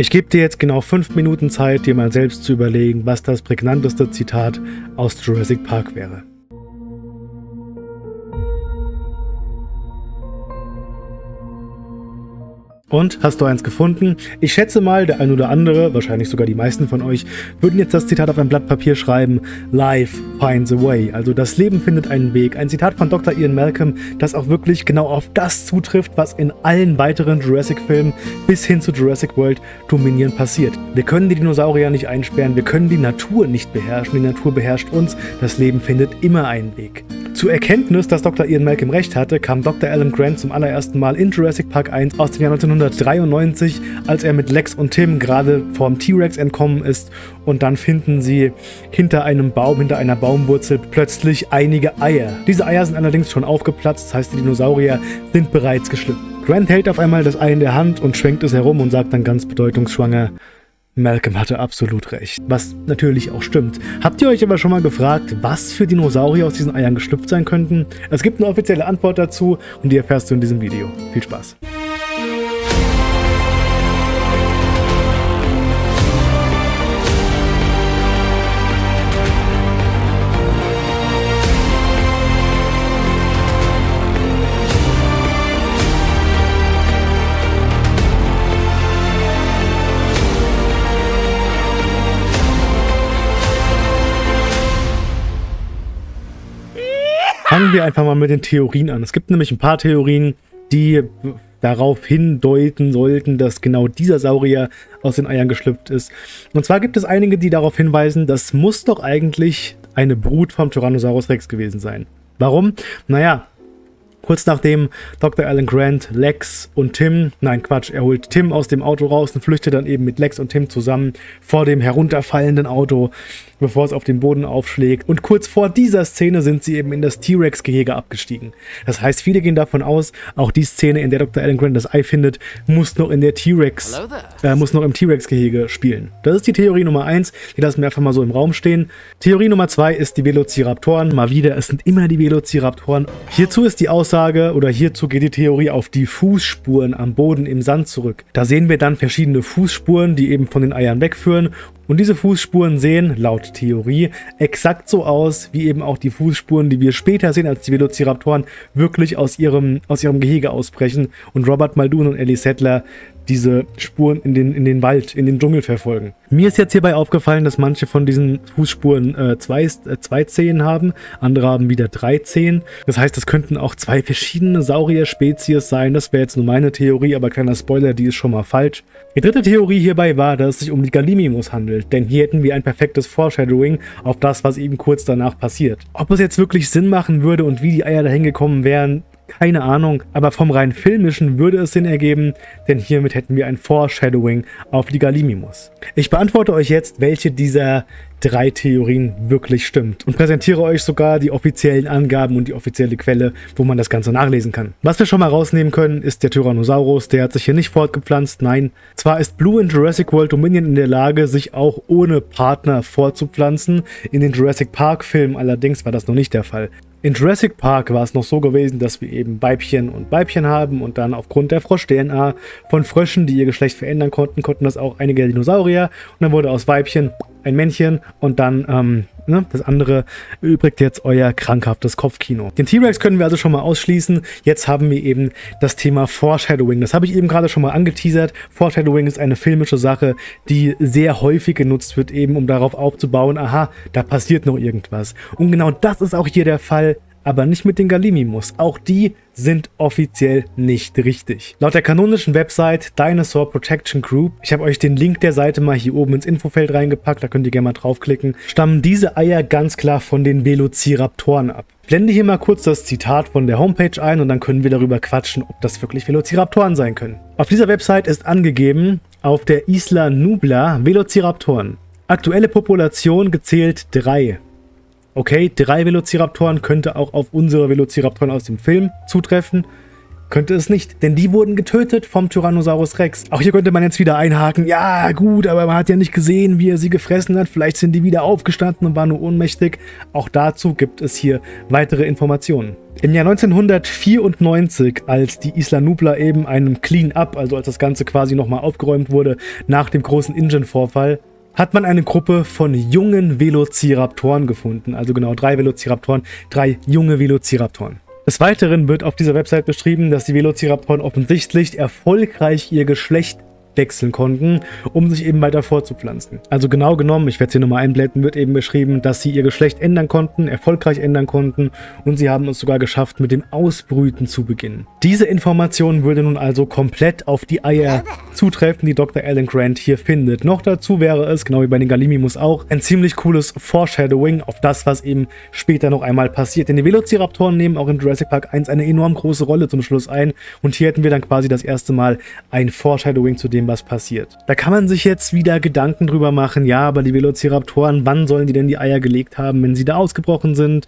Ich gebe dir jetzt genau fünf Minuten Zeit, dir mal selbst zu überlegen, was das prägnanteste Zitat aus Jurassic Park wäre. Und hast du eins gefunden? Ich schätze mal, der ein oder andere, wahrscheinlich sogar die meisten von euch, würden jetzt das Zitat auf ein Blatt Papier schreiben: Life finds a way. Also das Leben findet einen Weg. Ein Zitat von Dr. Ian Malcolm, das auch wirklich genau auf das zutrifft, was in allen weiteren Jurassic-Filmen bis hin zu Jurassic World Dominion passiert. Wir können die Dinosaurier nicht einsperren, wir können die Natur nicht beherrschen, die Natur beherrscht uns. Das Leben findet immer einen Weg. Zur Erkenntnis, dass Dr. Ian Malcolm recht hatte, kam Dr. Alan Grant zum allerersten Mal in Jurassic Park 1 aus dem Jahr 1993, als er mit Lex und Tim gerade vom T-Rex entkommen ist und dann finden sie hinter einem Baum, hinter einer Baumwurzel plötzlich einige Eier. Diese Eier sind allerdings schon aufgeplatzt, das heißt die Dinosaurier sind bereits geschlüpft. Grant hält auf einmal das Ei in der Hand und schwenkt es herum und sagt dann ganz bedeutungsschwanger, Malcolm hatte absolut recht, was natürlich auch stimmt. Habt ihr euch aber schon mal gefragt, was für Dinosaurier aus diesen Eiern geschlüpft sein könnten? Es gibt eine offizielle Antwort dazu und die erfährst du in diesem Video. Viel Spaß! Fangen wir einfach mal mit den Theorien an. Es gibt nämlich ein paar Theorien, die darauf hindeuten sollten, dass genau dieser Saurier aus den Eiern geschlüpft ist. Und zwar gibt es einige, die darauf hinweisen, das muss doch eigentlich eine Brut vom Tyrannosaurus Rex gewesen sein. Warum? Naja, Kurz nachdem Dr. Alan Grant, Lex und Tim, nein Quatsch, er holt Tim aus dem Auto raus und flüchtet dann eben mit Lex und Tim zusammen vor dem herunterfallenden Auto bevor es auf den Boden aufschlägt. Und kurz vor dieser Szene sind sie eben in das T-Rex-Gehege abgestiegen. Das heißt, viele gehen davon aus, auch die Szene, in der Dr. Alan Grant das Ei findet, muss noch in der T-Rex, äh, muss noch im T-Rex-Gehege spielen. Das ist die Theorie Nummer 1, die lassen wir einfach mal so im Raum stehen. Theorie Nummer 2 ist die Velociraptoren. Mal wieder, es sind immer die Velociraptoren. Hierzu ist die Aussage, oder hierzu geht die Theorie auf die Fußspuren am Boden im Sand zurück. Da sehen wir dann verschiedene Fußspuren, die eben von den Eiern wegführen und diese Fußspuren sehen, laut Theorie, exakt so aus, wie eben auch die Fußspuren, die wir später sehen, als die Velociraptoren wirklich aus ihrem, aus ihrem Gehege ausbrechen und Robert Muldoon und Ellie Settler diese Spuren in den, in den Wald, in den Dschungel verfolgen. Mir ist jetzt hierbei aufgefallen, dass manche von diesen Fußspuren äh, zwei, äh, zwei Zehen haben, andere haben wieder drei Zehen. Das heißt, es könnten auch zwei verschiedene Saurier-Spezies sein. Das wäre jetzt nur meine Theorie, aber kleiner Spoiler, die ist schon mal falsch. Die dritte Theorie hierbei war, dass es sich um die Gallimimus handelt, denn hier hätten wir ein perfektes Foreshadowing auf das, was eben kurz danach passiert. Ob es jetzt wirklich Sinn machen würde und wie die Eier dahin gekommen wären, keine Ahnung, aber vom rein filmischen würde es Sinn ergeben, denn hiermit hätten wir ein Foreshadowing auf die Gallimimus. Ich beantworte euch jetzt, welche dieser drei Theorien wirklich stimmt und präsentiere euch sogar die offiziellen Angaben und die offizielle Quelle, wo man das Ganze nachlesen kann. Was wir schon mal rausnehmen können, ist der Tyrannosaurus, der hat sich hier nicht fortgepflanzt, nein. Zwar ist Blue in Jurassic World Dominion in der Lage, sich auch ohne Partner fortzupflanzen, in den Jurassic Park Filmen allerdings war das noch nicht der Fall. In Jurassic Park war es noch so gewesen, dass wir eben Weibchen und Weibchen haben und dann aufgrund der Frosch-DNA von Fröschen, die ihr Geschlecht verändern konnten, konnten das auch einige Dinosaurier. Und dann wurde aus Weibchen ein Männchen und dann ähm, ne, das andere übrigt jetzt euer krankhaftes Kopfkino. Den T-Rex können wir also schon mal ausschließen. Jetzt haben wir eben das Thema Foreshadowing. Das habe ich eben gerade schon mal angeteasert. Foreshadowing ist eine filmische Sache, die sehr häufig genutzt wird, eben um darauf aufzubauen, aha, da passiert noch irgendwas. Und genau das ist auch hier der Fall aber nicht mit den Gallimimus. Auch die sind offiziell nicht richtig. Laut der kanonischen Website Dinosaur Protection Group, ich habe euch den Link der Seite mal hier oben ins Infofeld reingepackt, da könnt ihr gerne mal draufklicken, stammen diese Eier ganz klar von den Velociraptoren ab. Ich blende hier mal kurz das Zitat von der Homepage ein und dann können wir darüber quatschen, ob das wirklich Velociraptoren sein können. Auf dieser Website ist angegeben, auf der Isla Nubla Velociraptoren. Aktuelle Population gezählt drei. Okay, drei Velociraptoren könnte auch auf unsere Velociraptoren aus dem Film zutreffen. Könnte es nicht, denn die wurden getötet vom Tyrannosaurus Rex. Auch hier könnte man jetzt wieder einhaken, ja gut, aber man hat ja nicht gesehen, wie er sie gefressen hat. Vielleicht sind die wieder aufgestanden und waren nur ohnmächtig. Auch dazu gibt es hier weitere Informationen. Im Jahr 1994, als die Isla Nubla eben einem Clean-Up, also als das Ganze quasi nochmal aufgeräumt wurde nach dem großen Engine-Vorfall, hat man eine Gruppe von jungen Velociraptoren gefunden. Also genau drei Velociraptoren, drei junge Velociraptoren. Des Weiteren wird auf dieser Website beschrieben, dass die Velociraptoren offensichtlich erfolgreich ihr Geschlecht wechseln konnten, um sich eben weiter fortzupflanzen. Also genau genommen, ich werde es hier nochmal einblenden, wird eben beschrieben, dass sie ihr Geschlecht ändern konnten, erfolgreich ändern konnten und sie haben es sogar geschafft, mit dem Ausbrüten zu beginnen. Diese Information würde nun also komplett auf die Eier zutreffen, die Dr. Alan Grant hier findet. Noch dazu wäre es, genau wie bei den Galimimus auch, ein ziemlich cooles Foreshadowing auf das, was eben später noch einmal passiert. Denn die Velociraptoren nehmen auch in Jurassic Park 1 eine enorm große Rolle zum Schluss ein und hier hätten wir dann quasi das erste Mal ein Foreshadowing zu dem dem, was passiert. Da kann man sich jetzt wieder Gedanken drüber machen, ja, aber die Velociraptoren, wann sollen die denn die Eier gelegt haben, wenn sie da ausgebrochen sind?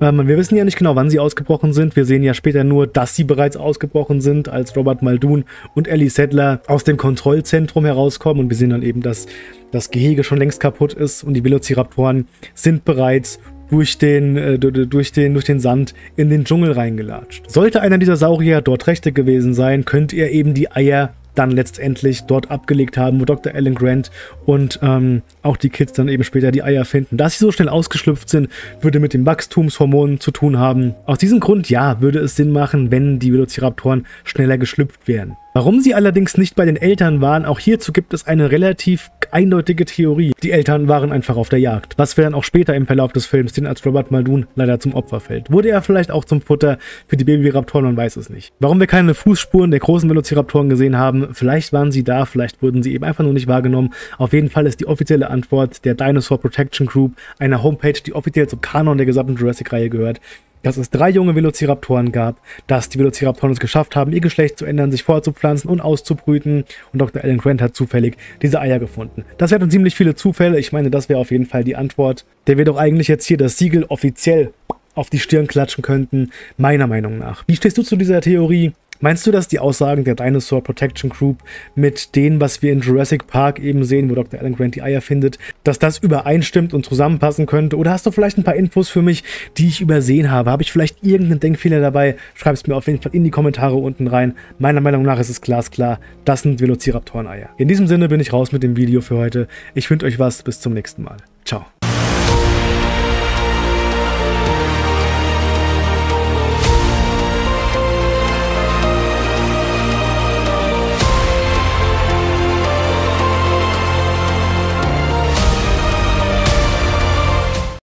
Ähm, wir wissen ja nicht genau, wann sie ausgebrochen sind. Wir sehen ja später nur, dass sie bereits ausgebrochen sind, als Robert Muldoon und Ellie Sadler aus dem Kontrollzentrum herauskommen. Und wir sehen dann eben, dass das Gehege schon längst kaputt ist und die Velociraptoren sind bereits durch den, äh, durch, den, durch den Sand in den Dschungel reingelatscht. Sollte einer dieser Saurier dort rechte gewesen sein, könnte er eben die Eier dann letztendlich dort abgelegt haben, wo Dr. Alan Grant und ähm, auch die Kids dann eben später die Eier finden. Dass sie so schnell ausgeschlüpft sind, würde mit den Wachstumshormonen zu tun haben. Aus diesem Grund, ja, würde es Sinn machen, wenn die Velociraptoren schneller geschlüpft wären. Warum sie allerdings nicht bei den Eltern waren, auch hierzu gibt es eine relativ eindeutige Theorie. Die Eltern waren einfach auf der Jagd, was wir dann auch später im Verlauf des Films sehen, als Robert Muldoon leider zum Opfer fällt. Wurde er vielleicht auch zum Futter für die Babyraptoren, man weiß es nicht. Warum wir keine Fußspuren der großen Velociraptoren gesehen haben, vielleicht waren sie da, vielleicht wurden sie eben einfach nur nicht wahrgenommen. Auf jeden Fall ist die offizielle Antwort der Dinosaur Protection Group, einer Homepage, die offiziell zum Kanon der gesamten Jurassic-Reihe gehört, dass es drei junge Velociraptoren gab, dass die Velociraptoren es geschafft haben, ihr Geschlecht zu ändern, sich fortzupflanzen und auszubrüten und Dr. Alan Grant hat zufällig diese Eier gefunden. Das wären ziemlich viele Zufälle, ich meine, das wäre auf jeden Fall die Antwort. Der wir doch eigentlich jetzt hier das Siegel offiziell auf die Stirn klatschen könnten, meiner Meinung nach. Wie stehst du zu dieser Theorie? Meinst du, dass die Aussagen der Dinosaur Protection Group mit denen, was wir in Jurassic Park eben sehen, wo Dr. Alan Grant die Eier findet, dass das übereinstimmt und zusammenpassen könnte? Oder hast du vielleicht ein paar Infos für mich, die ich übersehen habe? Habe ich vielleicht irgendeinen Denkfehler dabei? Schreib es mir auf jeden Fall in die Kommentare unten rein. Meiner Meinung nach ist es glasklar, das sind Velociraptoren-Eier. In diesem Sinne bin ich raus mit dem Video für heute. Ich wünsche euch was, bis zum nächsten Mal. Ciao.